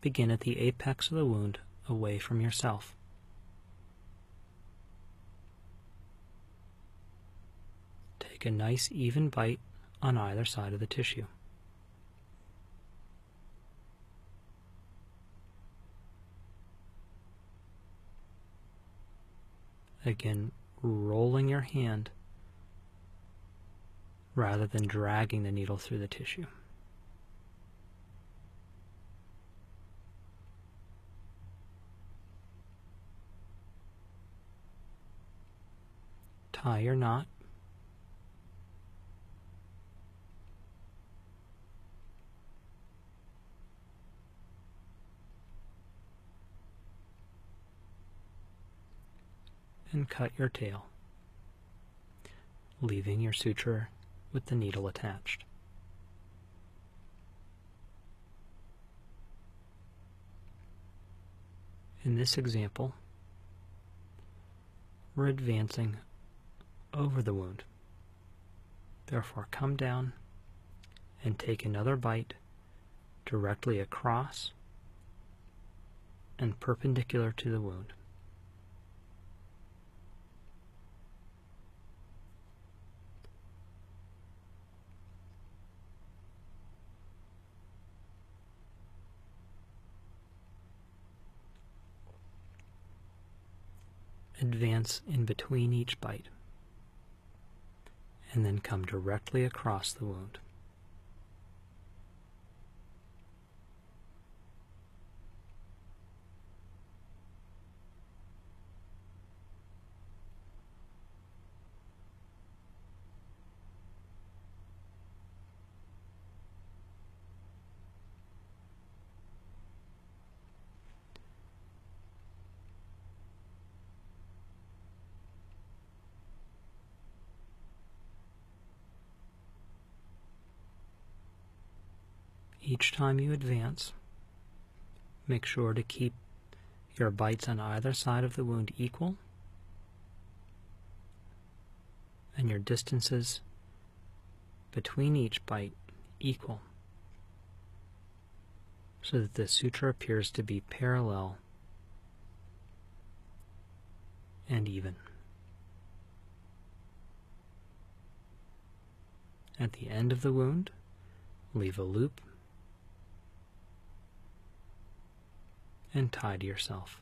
begin at the apex of the wound away from yourself. Take a nice even bite on either side of the tissue. Again, rolling your hand rather than dragging the needle through the tissue. Tie your knot. and cut your tail, leaving your suture with the needle attached. In this example, we're advancing over the wound. Therefore, come down and take another bite directly across and perpendicular to the wound. advance in between each bite, and then come directly across the wound. Each time you advance, make sure to keep your bites on either side of the wound equal and your distances between each bite equal so that the suture appears to be parallel and even. At the end of the wound, leave a loop and tie to yourself.